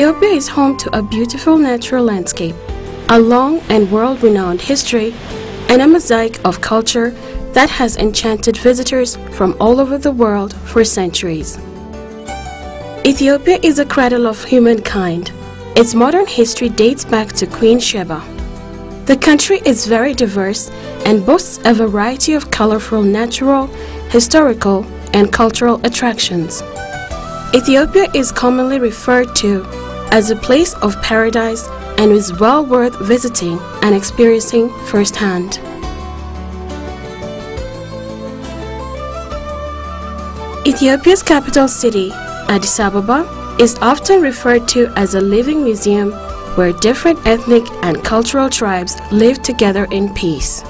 Ethiopia is home to a beautiful natural landscape, a long and world renowned history, and a mosaic of culture that has enchanted visitors from all over the world for centuries. Ethiopia is a cradle of humankind. Its modern history dates back to Queen Sheba. The country is very diverse and boasts a variety of colorful natural, historical, and cultural attractions. Ethiopia is commonly referred to as a place of paradise and is well worth visiting and experiencing firsthand. Ethiopia's capital city, Addis Ababa, is often referred to as a living museum where different ethnic and cultural tribes live together in peace.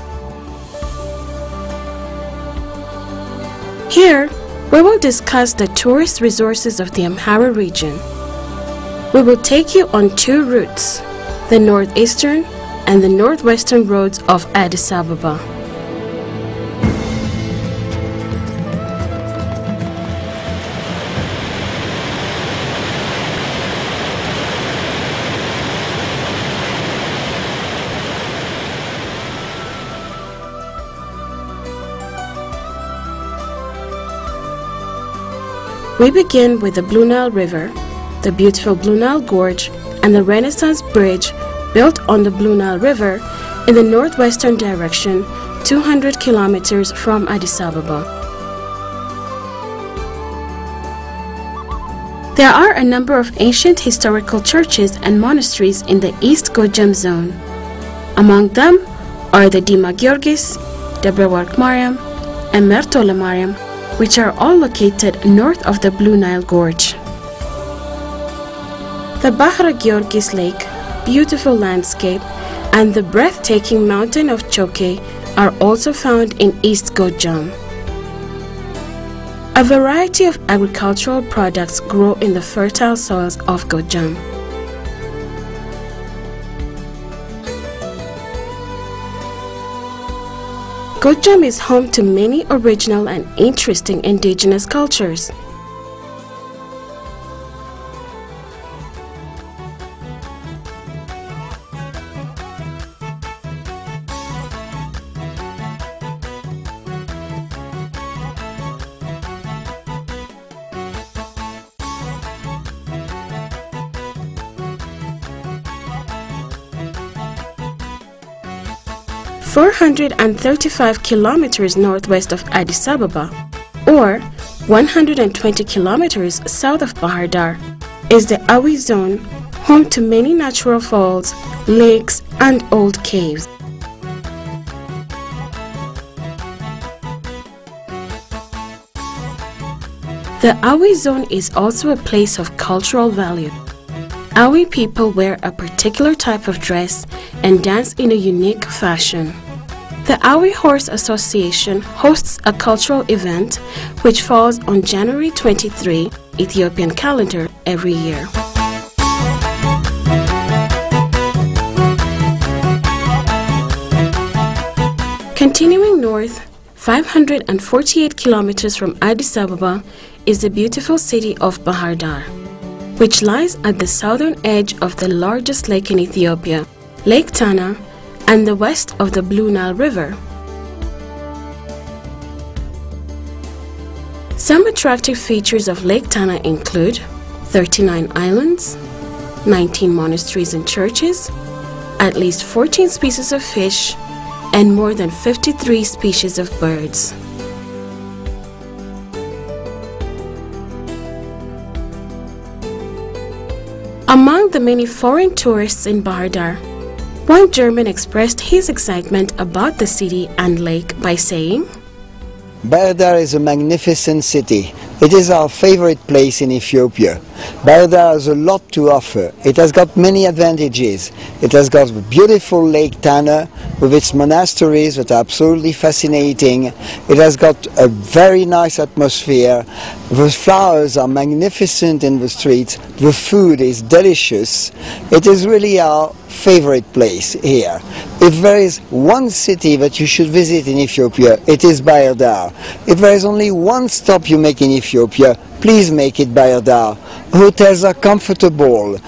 Here, we will discuss the tourist resources of the Amhara region. We will take you on two routes, the northeastern and the northwestern roads of Addis Ababa. We begin with the Blue Nile River, the beautiful Blue Nile Gorge, and the Renaissance Bridge built on the Blue Nile River in the northwestern direction 200 kilometers from Addis Ababa. There are a number of ancient historical churches and monasteries in the East Gojam zone. Among them are the Dima Georgis, Debre Wark Mariam, and Mertola Mariam, which are all located north of the Blue Nile Gorge. The Bahra Georgis Lake, beautiful landscape, and the breathtaking mountain of Choke are also found in East Gojam. A variety of agricultural products grow in the fertile soils of Gojam. Gojam is home to many original and interesting indigenous cultures. Four hundred and thirty-five kilometers northwest of Addis Ababa, or 120 kilometers south of Bahar Dar, is the Awi Zone, home to many natural falls, lakes, and old caves. The Awi Zone is also a place of cultural value. Awi people wear a particular type of dress and dance in a unique fashion. The Awi Horse Association hosts a cultural event which falls on January 23, Ethiopian calendar, every year. Continuing north, 548 kilometers from Addis Ababa is the beautiful city of Bahar Dar, which lies at the southern edge of the largest lake in Ethiopia, Lake Tana, and the west of the Blue Nile River. Some attractive features of Lake Tana include 39 islands, 19 monasteries and churches, at least 14 species of fish, and more than 53 species of birds. Among the many foreign tourists in Bahar Dar, one German expressed his excitement about the city and lake by saying, Bahar Dar is a magnificent city. It is our favorite place in Ethiopia. Bahar has a lot to offer. It has got many advantages. It has got beautiful Lake Tana with its monasteries that are absolutely fascinating. It has got a very nice atmosphere. The flowers are magnificent in the streets. The food is delicious. It is really our favorite place here. If there is one city that you should visit in Ethiopia, it is Bahar If there is only one stop you make in Ethiopia, please make it Bahir Dar. Hotels are comfortable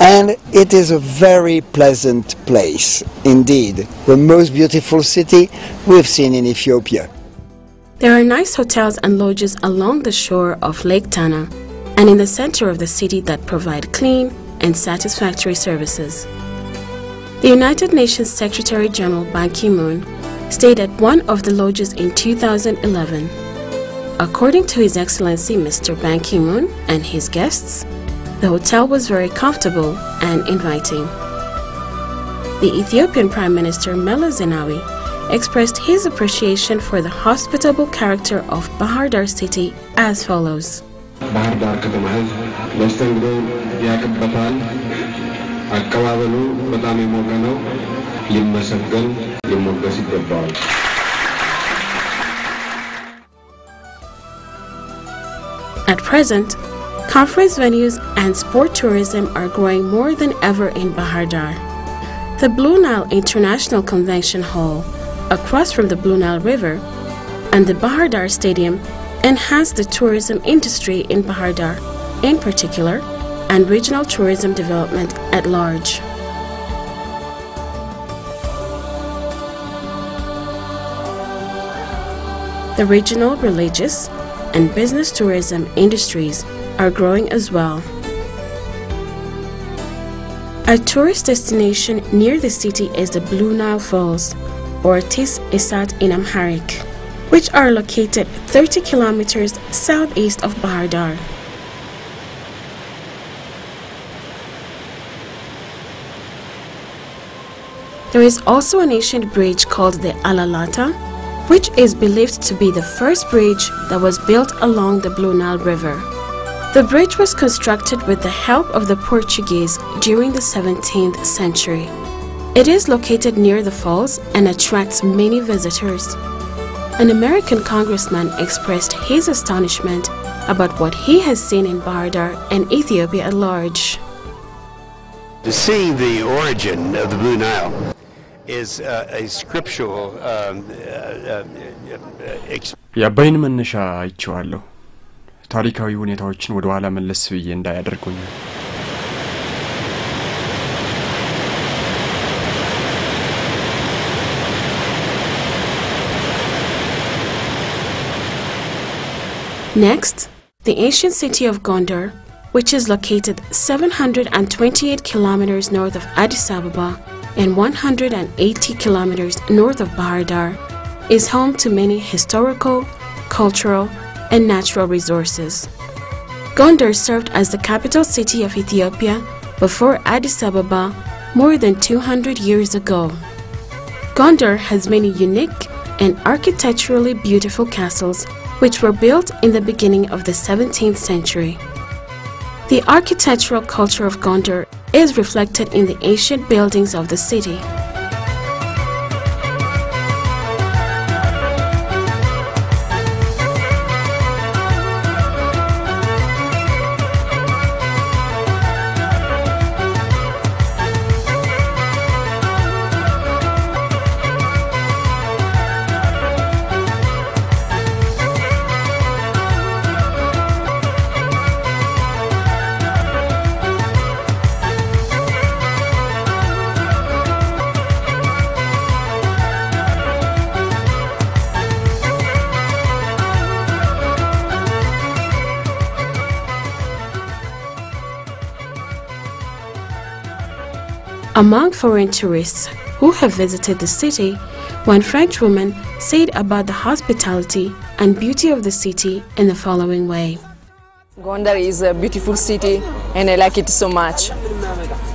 and it is a very pleasant place indeed. The most beautiful city we've seen in Ethiopia. There are nice hotels and lodges along the shore of Lake Tana and in the center of the city that provide clean and satisfactory services. The United Nations Secretary General Ban Ki moon stayed at one of the lodges in 2011. According to His Excellency Mr. Ban Ki-moon and his guests, the hotel was very comfortable and inviting. The Ethiopian Prime Minister Meles Zenawi expressed his appreciation for the hospitable character of Bahar Dar city as follows. ባህር At present, conference venues and sport tourism are growing more than ever in Bahar Dar. The Blue Nile International Convention Hall, across from the Blue Nile River, and the Bahar Dar Stadium enhance the tourism industry in Bahar Dar, in particular, and regional tourism development at large. The regional, religious, and business tourism industries are growing as well. A tourist destination near the city is the Blue Nile Falls, or Tis Isat in Amharic, which are located 30 kilometers southeast of Bahar Dar. There is also an ancient bridge called the Alalata, which is believed to be the first bridge that was built along the Blue Nile River. The bridge was constructed with the help of the Portuguese during the 17th century. It is located near the falls and attracts many visitors. An American congressman expressed his astonishment about what he has seen in Bahar Dar and Ethiopia at large. Seeing the origin of the Blue Nile is uh, a scriptural um, uh, uh, ex- የአባይን መነሻ አይቼዋለሁ። ታሪካዊ ሁኔታዎችን ወደ ኋላ መለስ ብዬ እንዳያደርጉኛል። Next, the ancient city of Gondar, which is located 728 kilometers north of Addis Ababa and 180 kilometers north of Bahar Dar, is home to many historical, cultural, and natural resources. Gondar served as the capital city of Ethiopia before Addis Ababa more than 200 years ago. Gondar has many unique and architecturally beautiful castles which were built in the beginning of the 17th century. The architectural culture of Gondar is reflected in the ancient buildings of the city. Among foreign tourists who have visited the city, one French woman said about the hospitality and beauty of the city in the following way. Gondar is a beautiful city and I like it so much.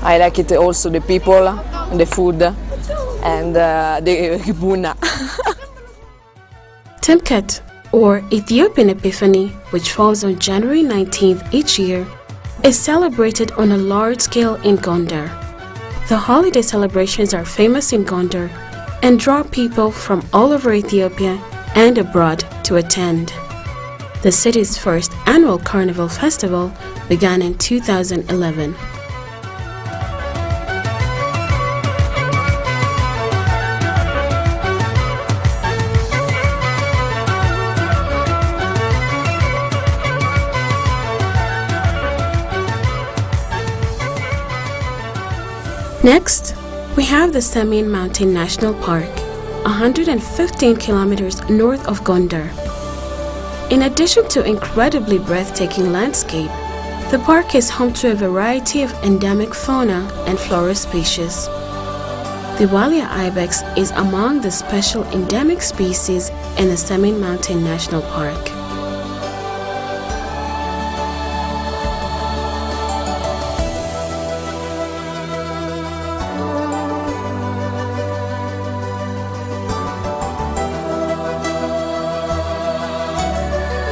I like it also the people, the food, and uh, the buna. Timkat, or Ethiopian Epiphany, which falls on January 19th each year, is celebrated on a large scale in Gondar. The holiday celebrations are famous in Gondar and draw people from all over Ethiopia and abroad to attend. The city's first annual Carnival Festival began in 2011. Next, we have the Simien Mountain National Park, 115 kilometers north of Gondar. In addition to incredibly breathtaking landscape, the park is home to a variety of endemic fauna and flora species. The Walia ibex is among the special endemic species in the Simien Mountain National Park.